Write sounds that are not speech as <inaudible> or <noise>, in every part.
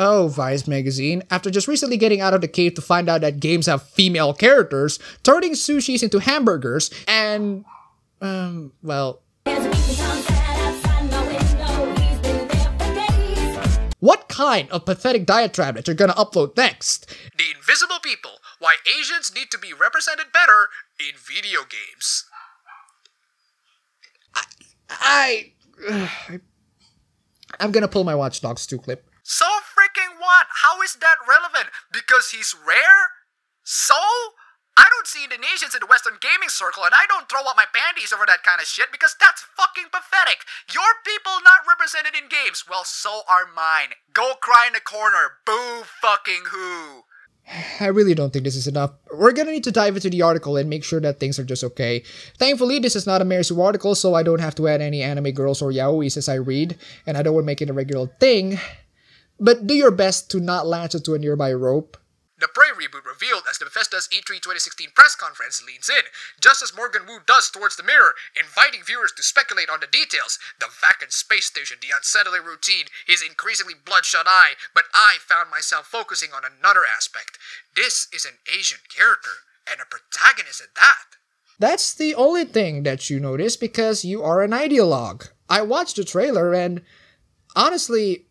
Oh, Vice magazine, after just recently getting out of the cave to find out that games have female characters, turning sushis into hamburgers, and. Um, well. What kind of pathetic diatribe that you're gonna upload next? The Invisible People Why Asians Need to Be Represented Better in Video Games. I. I <sighs> I'm gonna pull my Watch Dogs 2 clip. So freaking what? How is that relevant? Because he's rare? So? I don't see Indonesians in the Western gaming circle, and I don't throw up my panties over that kind of shit because that's fucking pathetic. Your people not represented in games. Well, so are mine. Go cry in the corner. Boo fucking who. <sighs> I really don't think this is enough. We're gonna need to dive into the article and make sure that things are just okay. Thankfully, this is not a Mary Sue article, so I don't have to add any anime girls or yaois as I read, and I don't want to make it a regular thing. But do your best to not latch onto a nearby rope. The Prey reboot revealed as the Bethesda's E3 2016 press conference leans in, just as Morgan Wu does towards the mirror, inviting viewers to speculate on the details. The vacant space station, the unsettling routine, his increasingly bloodshot eye, but I found myself focusing on another aspect. This is an Asian character, and a protagonist at that. That's the only thing that you notice because you are an ideologue. I watched the trailer and honestly,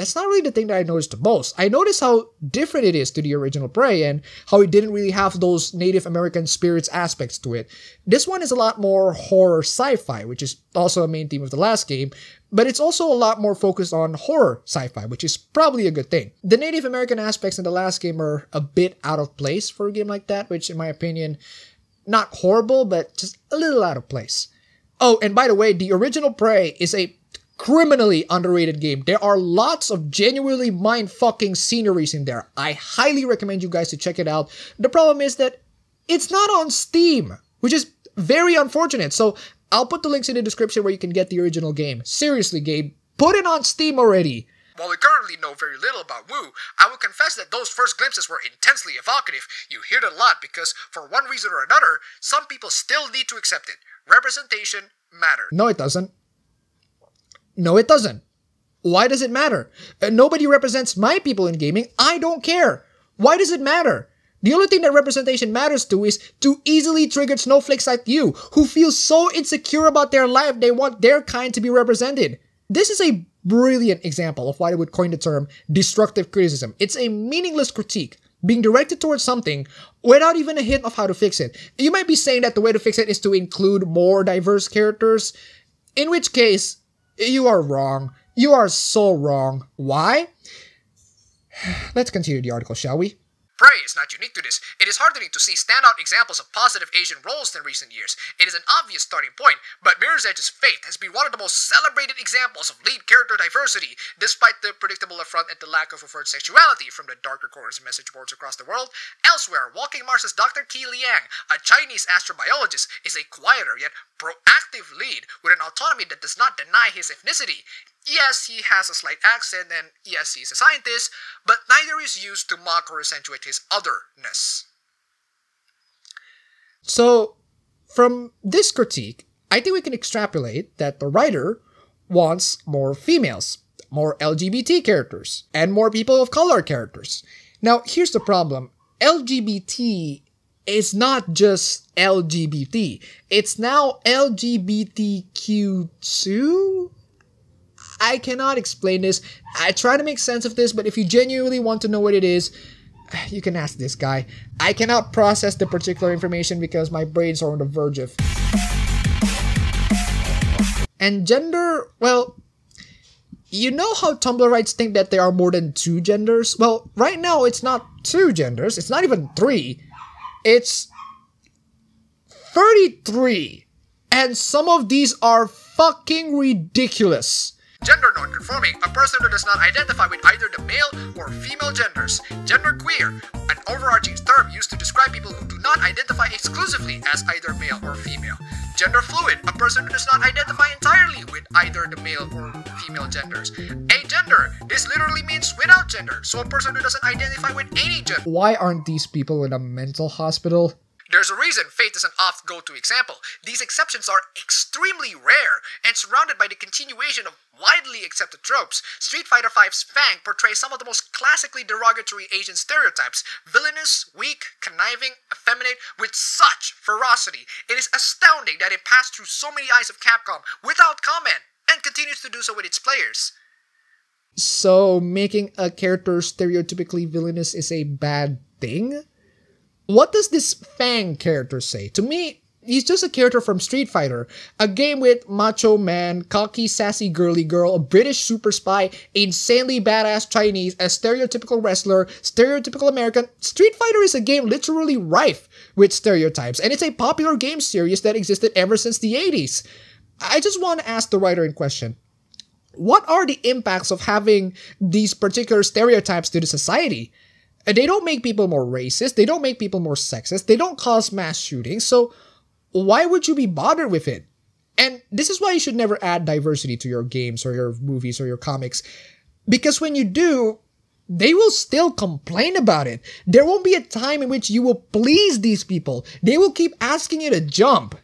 that's not really the thing that I noticed the most. I noticed how different it is to the original Prey and how it didn't really have those Native American spirits aspects to it. This one is a lot more horror sci-fi, which is also a main theme of the last game, but it's also a lot more focused on horror sci-fi, which is probably a good thing. The Native American aspects in the last game are a bit out of place for a game like that, which in my opinion, not horrible, but just a little out of place. Oh, and by the way, the original Prey is a criminally underrated game. There are lots of genuinely mind-fucking sceneries in there. I highly recommend you guys to check it out. The problem is that it's not on Steam, which is very unfortunate. So I'll put the links in the description where you can get the original game. Seriously, Gabe, put it on Steam already. While we currently know very little about Wu, I will confess that those first glimpses were intensely evocative. You hear it a lot because, for one reason or another, some people still need to accept it. Representation matters. No, it doesn't. No, it doesn't. Why does it matter? Uh, nobody represents my people in gaming. I don't care. Why does it matter? The only thing that representation matters to is to easily triggered snowflakes like you, who feel so insecure about their life they want their kind to be represented. This is a brilliant example of why I would coin the term destructive criticism. It's a meaningless critique being directed towards something without even a hint of how to fix it. You might be saying that the way to fix it is to include more diverse characters, in which case, you are wrong. You are so wrong. Why? <sighs> Let's continue the article, shall we? Prey is not unique to this. It is heartening to see standout examples of positive Asian roles in recent years. It is an obvious starting point, but Mirror's Edge's Faith has been one of the most celebrated examples of lead character diversity, despite the predictable affront at the lack of overt sexuality from the darker corners of message boards across the world. Elsewhere, Waking Mars's Dr. Ki Liang, a Chinese astrobiologist, is a quieter yet proactive lead with an autonomy that does not deny his ethnicity. Yes, he has a slight accent, and yes, he's a scientist, but neither is used to mock or accentuate his otherness. So, from this critique, I think we can extrapolate that the writer wants more females, more LGBT characters, and more people of color characters. Now, here's the problem LGBT is not just LGBT, it's now LGBTQ2? I cannot explain this. I try to make sense of this, but if you genuinely want to know what it is, <sighs> you can ask this guy. I cannot process the particular information because my brains are on the verge of. And gender, well, you know how Tumblrites think that there are more than two genders? Well, right now it's not two genders, it's not even three. It's 33. And some of these are fucking ridiculous. Gender non-conforming, a person who does not identify with either the male or female genders. Gender queer, an overarching term used to describe people who do not identify exclusively as either male or female. Gender fluid, a person who does not identify entirely with either the male or female genders. Agender, this literally means without gender, so a person who doesn't identify with any gender. Why aren't these people in a mental hospital? There's a reason Faith is an oft go to example. These exceptions are extremely rare and surrounded by the continuation of widely accepted tropes. Street Fighter V's Fang portrays some of the most classically derogatory Asian stereotypes villainous, weak, conniving, effeminate, with such ferocity. It is astounding that it passed through so many eyes of Capcom without comment and continues to do so with its players. So, making a character stereotypically villainous is a bad thing? What does this Fang character say? To me, he's just a character from Street Fighter, a game with macho man, cocky, sassy girly girl, a British super spy, insanely badass Chinese, a stereotypical wrestler, stereotypical American. Street Fighter is a game literally rife with stereotypes, and it's a popular game series that existed ever since the 80s. I just want to ask the writer in question what are the impacts of having these particular stereotypes to the society? They don't make people more racist, they don't make people more sexist, they don't cause mass shootings, so why would you be bothered with it? And this is why you should never add diversity to your games or your movies or your comics. Because when you do, they will still complain about it. There won't be a time in which you will please these people. They will keep asking you to jump.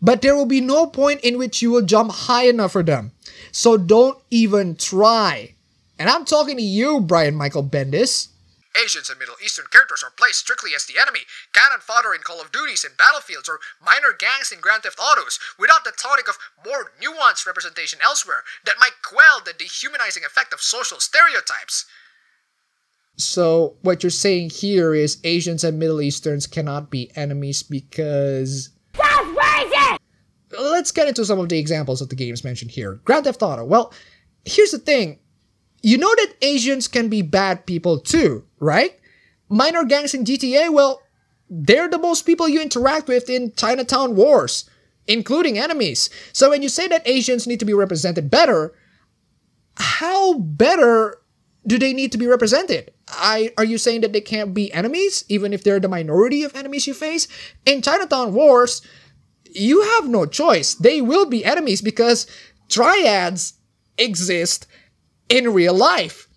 But there will be no point in which you will jump high enough for them. So don't even try. And I'm talking to you, Brian Michael Bendis. Asians and Middle Eastern characters are placed strictly as the enemy, cannon fodder in Call of Duties and Battlefields, or minor gangs in Grand Theft Autos, without the tonic of more nuanced representation elsewhere that might quell the dehumanizing effect of social stereotypes. So, what you're saying here is Asians and Middle Easterns cannot be enemies because. That's racist! Let's get into some of the examples of the games mentioned here. Grand Theft Auto. Well, here's the thing you know that Asians can be bad people too, right? Minor gangs in GTA, well, they're the most people you interact with in Chinatown wars, including enemies. So when you say that Asians need to be represented better, how better do they need to be represented? I, are you saying that they can't be enemies, even if they're the minority of enemies you face? In Chinatown Wars, you have no choice. They will be enemies because triads exist in real life.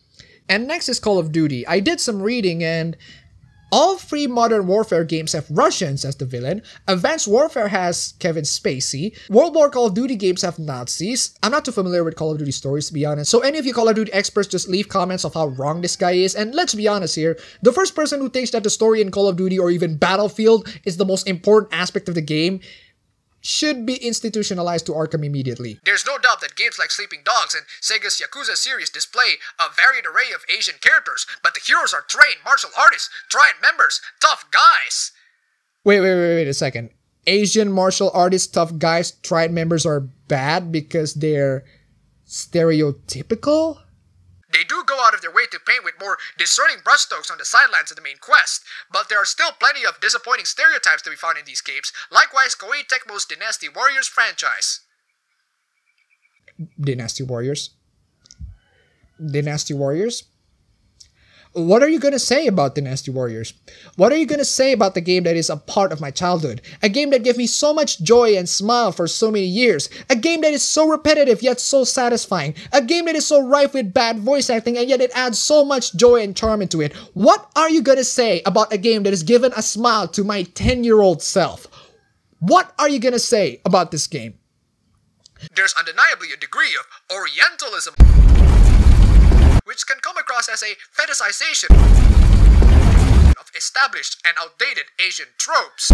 And next is Call of Duty. I did some reading and all three Modern Warfare games have Russians as the villain. Advanced Warfare has Kevin Spacey. World War Call of Duty games have Nazis. I'm not too familiar with Call of Duty stories to be honest. So any of you Call of Duty experts just leave comments of how wrong this guy is. And let's be honest here, the first person who thinks that the story in Call of Duty or even Battlefield is the most important aspect of the game should be institutionalized to Arkham immediately. There's no doubt that games like Sleeping Dogs and Sega's Yakuza series display a varied array of Asian characters, but the heroes are trained martial artists, triad members, tough guys. Wait, wait, wait, wait a second. Asian martial artists, tough guys, triad members are bad because they're stereotypical? They do go out of their way to paint with more discerning brushstrokes on the sidelines of the main quest, but there are still plenty of disappointing stereotypes to be found in these games, likewise Koei Tecmo's Dynasty Warriors franchise. Dynasty Warriors? Dynasty Warriors? What are you gonna say about Dynasty Warriors? What are you gonna say about the game that is a part of my childhood? A game that gave me so much joy and smile for so many years. A game that is so repetitive yet so satisfying. A game that is so rife with bad voice acting and yet it adds so much joy and charm into it. What are you gonna say about a game that has given a smile to my 10 year old self? What are you gonna say about this game? There's undeniably a degree of Orientalism which can come across as a fetishization of established and outdated Asian tropes.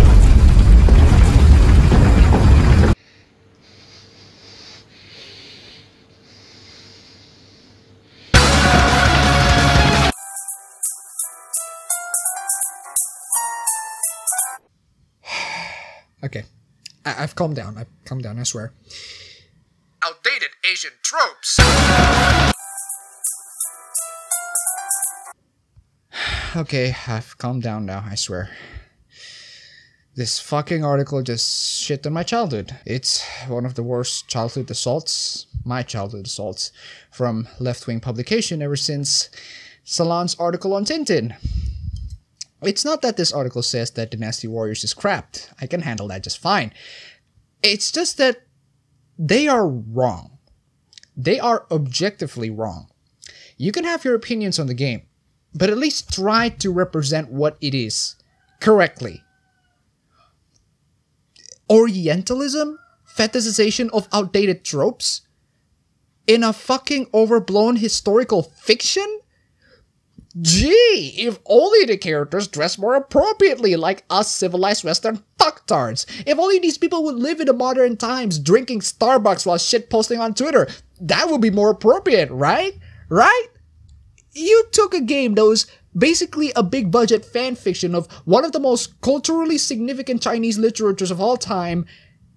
<sighs> Okay. I- have calmed down. I've calmed down, I swear. Outdated Asian tropes. Okay, I've calmed down now, I swear. This fucking article just shit on my childhood. It's one of the worst childhood assaults, my childhood assaults, from left wing publication ever since Salon's article on Tintin. It's not that this article says that Dynasty Warriors is crap. I can handle that just fine. It's just that they are wrong. They are objectively wrong. You can have your opinions on the game, but at least try to represent what it is correctly. Orientalism, fetishization of outdated tropes, in a fucking overblown historical fiction? Gee, if only the characters dress more appropriately like us civilized Western fucktards. If only these people would live in the modern times drinking Starbucks while shit posting on Twitter. That would be more appropriate, right? Right? You took a game that was basically a big budget fan fiction of one of the most culturally significant Chinese literatures of all time,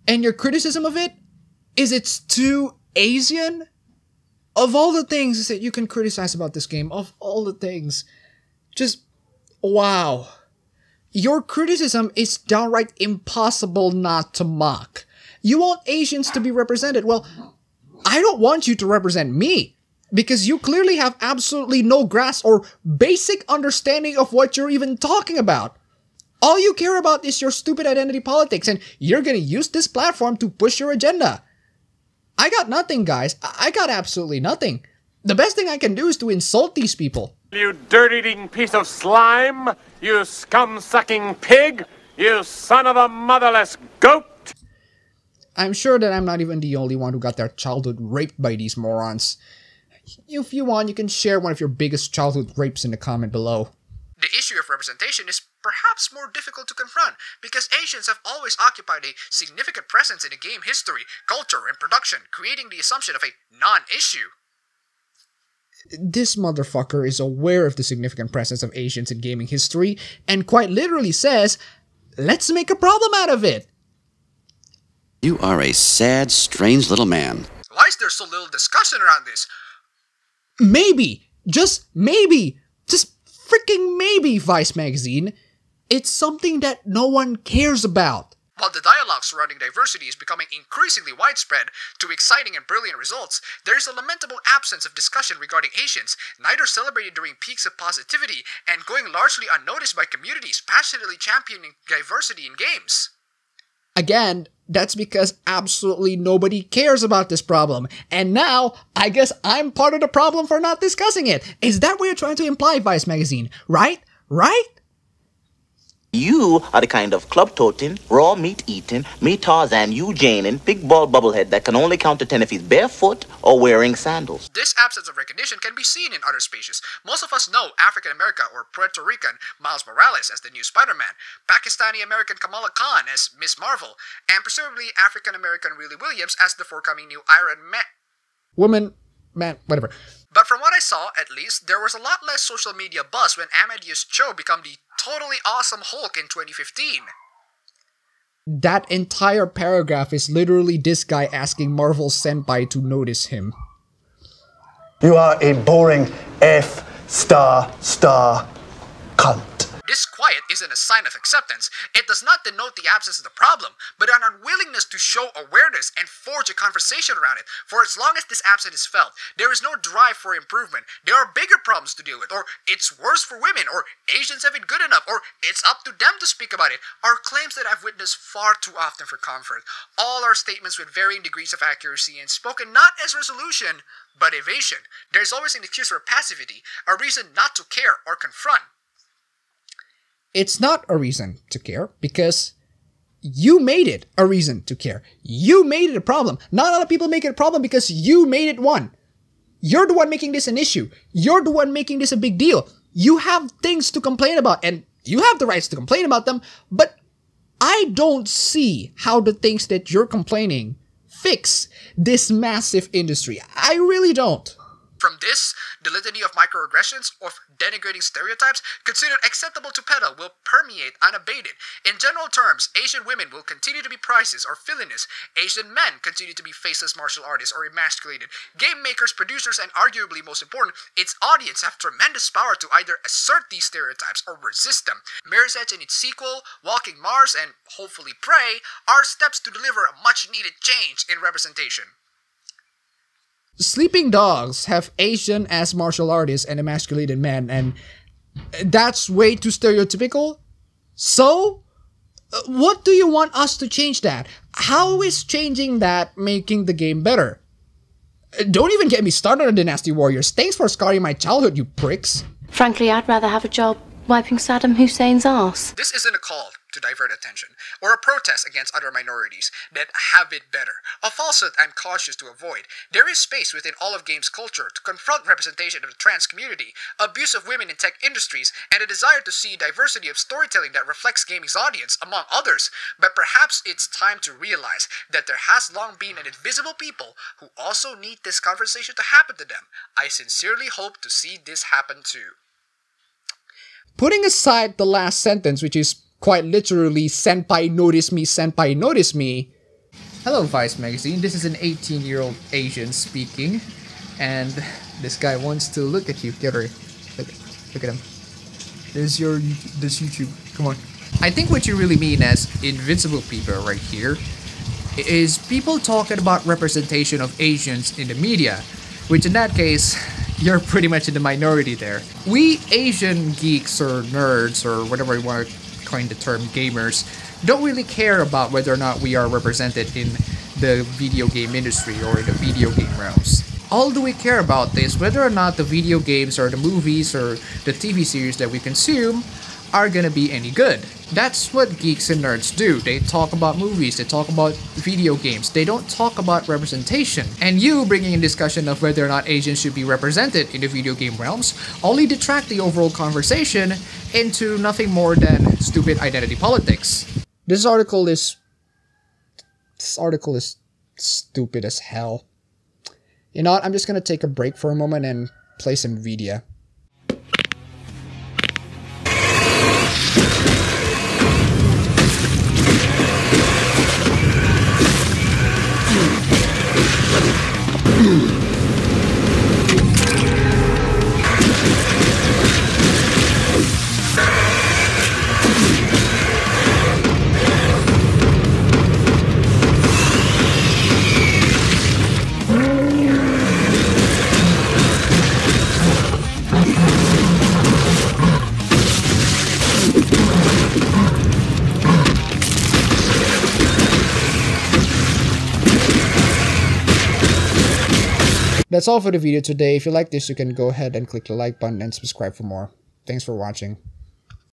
and your criticism of it is it's too Asian? of all the things that you can criticize about this game, of all the things, just wow. Your criticism is downright impossible not to mock. You want Asians to be represented. Well, I don't want you to represent me because you clearly have absolutely no grasp or basic understanding of what you're even talking about. All you care about is your stupid identity politics, and you're gonna use this platform to push your agenda. I got nothing, guys. I got absolutely nothing. The best thing I can do is to insult these people. You dirt-eating piece of slime! You scum-sucking pig! You son of a motherless goat! I'm sure that I'm not even the only one who got their childhood raped by these morons. If you want, you can share one of your biggest childhood rapes in the comment below. The issue of representation is perhaps more difficult to confront because Asians have always occupied a significant presence in the game history, culture, and production, creating the assumption of a non issue. This motherfucker is aware of the significant presence of Asians in gaming history and quite literally says, let's make a problem out of it. You are a sad, strange little man. Why is there so little discussion around this? Maybe, just maybe, just freaking maybe, Vice Magazine. It's something that no one cares about. While the dialogue surrounding diversity is becoming increasingly widespread to exciting and brilliant results, there is a lamentable absence of discussion regarding Asians, neither celebrated during peaks of positivity and going largely unnoticed by communities passionately championing diversity in games. Again, that's because absolutely nobody cares about this problem. And now, I guess I'm part of the problem for not discussing it. Is that what you're trying to imply, Vice Magazine? Right? Right? You are the kind of club toting, raw meat eating, me Tarzan, you Janin, big ball bubblehead that can only count to ten if he's barefoot or wearing sandals. This absence of recognition can be seen in other species. Most of us know African American or Puerto Rican Miles Morales as the new Spider Man, Pakistani American Kamala Khan as Miss Marvel, and presumably African American Willie Williams as the forthcoming new Iron Man. Woman, man, whatever. But from what I saw, at least, there was a lot less social media buzz when Amadeus Cho became the totally awesome Hulk in 2015. That entire paragraph is literally this guy asking Marvel Senpai to notice him. You are a boring F star star cunt. Quiet isn't a sign of acceptance. It does not denote the absence of the problem, but an unwillingness to show awareness and forge a conversation around it. For as long as this absence is felt, there is no drive for improvement. There are bigger problems to deal with, or it's worse for women, or Asians haven't good enough, or it's up to them to speak about it, are claims that I've witnessed far too often for comfort. All are statements with varying degrees of accuracy and spoken not as resolution, but evasion. There's always an excuse for passivity, a reason not to care or confront it's not a reason to care because you made it a reason to care. You made it a problem. Not a lot of people make it a problem because you made it one. You're the one making this an issue. You're the one making this a big deal. You have things to complain about and you have the rights to complain about them, but I don't see how the things that you're complaining fix this massive industry. I really don't. From this, the litany of microaggressions or denigrating stereotypes considered acceptable to peddle will permeate unabated. In general terms, Asian women will continue to be prizes or villainous. Asian men continue to be faceless martial artists or emasculated. Game makers, producers, and arguably most important, its audience have tremendous power to either assert these stereotypes or resist them. Mirror's Edge and its sequel, Waking Mars, and hopefully Prey, are steps to deliver a much needed change in representation. Sleeping Dogs have Asian as martial artists and emasculated men, and that's way too stereotypical. So, uh, what do you want us to change that? How is changing that making the game better? Uh, don't even get me started on the Dynasty Warriors. Thanks for scarring my childhood, you pricks. Frankly, I'd rather have a job wiping Saddam Hussein's ass. This isn't a call to divert attention, or a protest against other minorities that have it better. A falsehood I'm cautious to avoid. There is space within all of games culture to confront representation of the trans community, abuse of women in tech industries, and a desire to see diversity of storytelling that reflects gaming's audience, among others. But perhaps it's time to realize that there has long been an invisible people who also need this conversation to happen to them. I sincerely hope to see this happen too. Putting aside the last sentence, which is quite literally Senpai notice me, Senpai notice me. Hello, Vice Magazine. This is an 18 year old Asian speaking, and this guy wants to look at you. Get ready. Look, look at him. There's your this YouTube. Come on. I think what you really mean as invincible people right here is people talking about representation of Asians in the media, which in that case, <laughs> you're pretty much in the minority there. We Asian geeks or nerds or whatever you want to coin the term gamers don't really care about whether or not we are represented in the video game industry or in the video game realms. All do we care about is whether or not the video games or the movies or the TV series that we consume are gonna be any good. That's what geeks and nerds do. They talk about movies, they talk about video games, they don't talk about representation. And you bringing in discussion of whether or not Asians should be represented in the video game realms only detract the overall conversation into nothing more than stupid identity politics. This article is. This article is stupid as hell. You know what? I'm just gonna take a break for a moment and play some Vidia. That's all for the video today. If you like this, you can go ahead and click the like button and subscribe for more. Thanks for watching.